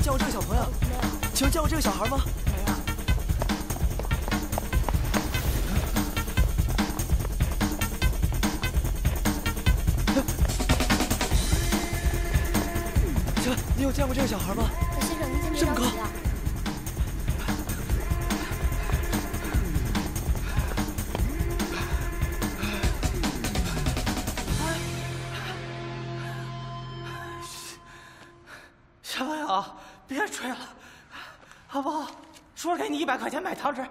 问见过这个小朋友？请问见过这个小孩吗？请问你有见过这个小孩吗？这么高别吹了，好不好？叔给你一百块钱买糖吃。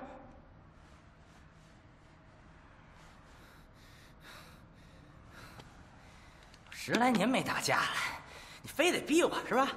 十来年没打架了，你非得逼我是吧？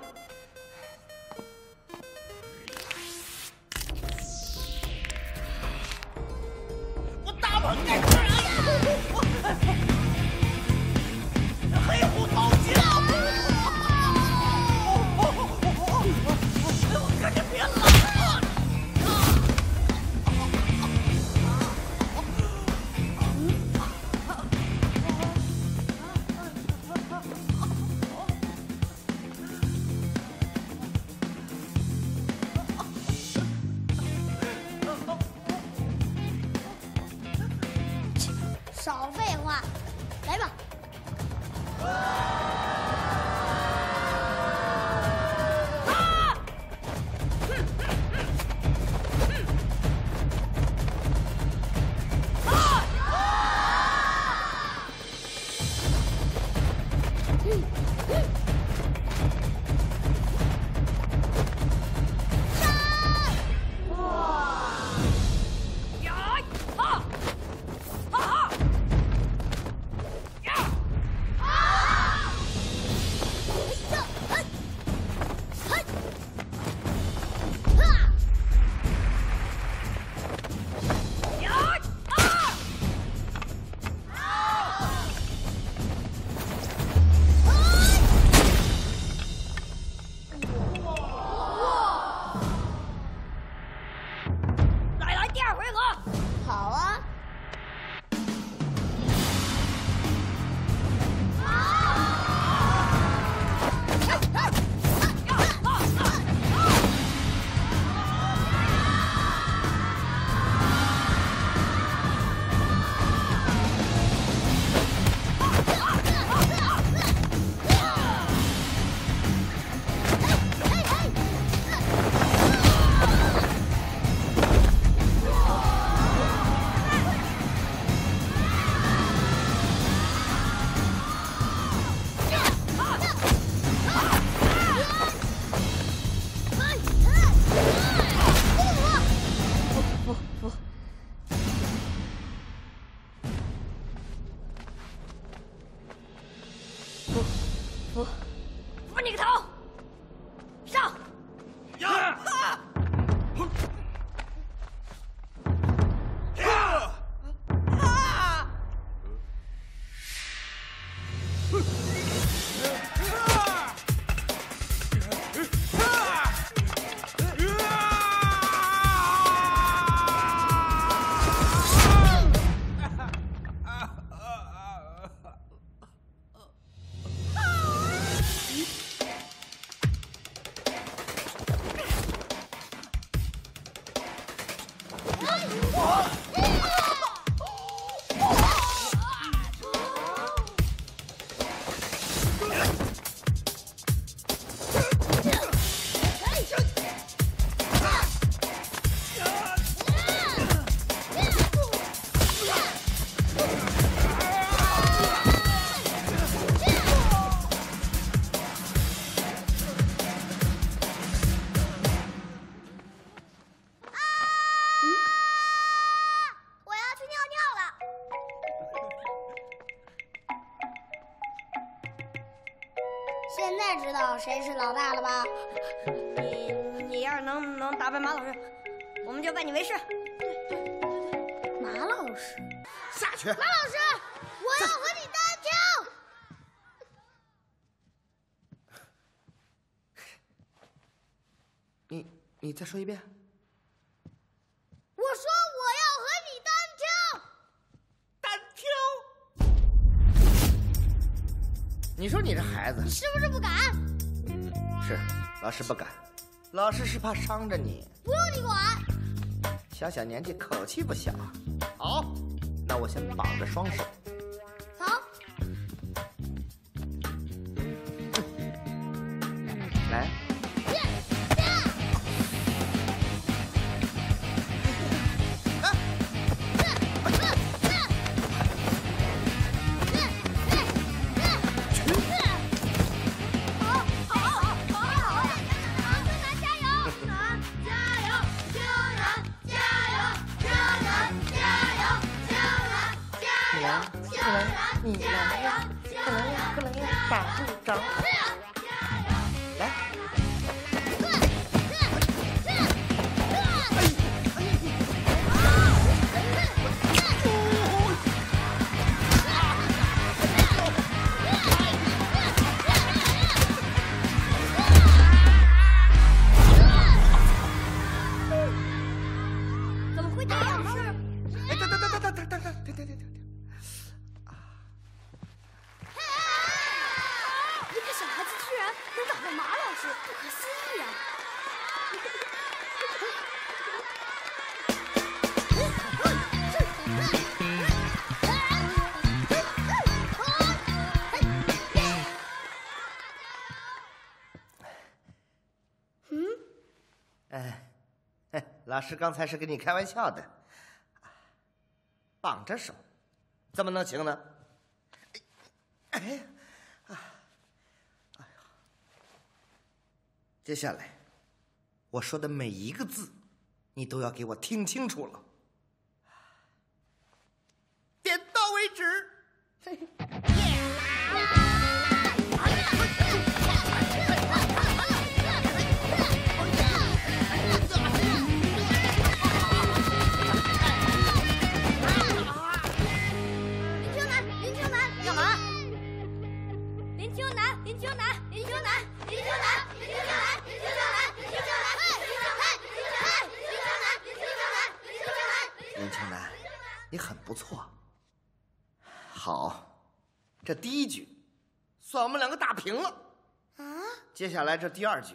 现在知道谁是老大了吧？你你要是能能打败马老师，我们就拜你为师。马老师，下去。马老师，我要和你单挑。你你再说一遍。你说你这孩子是不是不敢？是，老师不敢。老师是怕伤着你。不用你管。小小年纪，口气不小。好，那我先绑着双手。好，来，你来呀！不能呀，不能呀，打不着。师刚才是跟你开玩笑的。绑着手，怎么能行呢？哎，哎呀，接下来我说的每一个字，你都要给我听清楚了，好，这第一局算我们两个打平了。啊，接下来这第二局，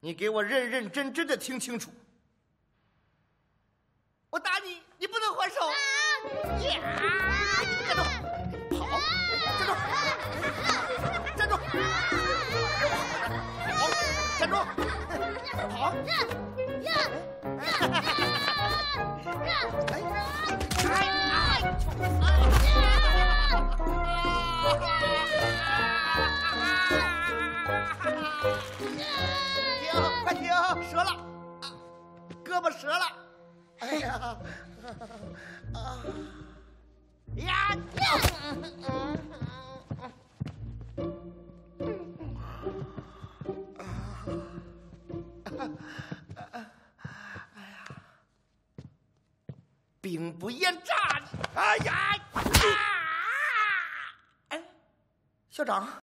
你给我认认真真的听清楚。我打你，你不能还手。呀！站住！跑！站住！站住！跑！站住！跑！停！快停！折了，胳膊折了。哎呀！啊！呀！兵不厌诈。哎呀！长。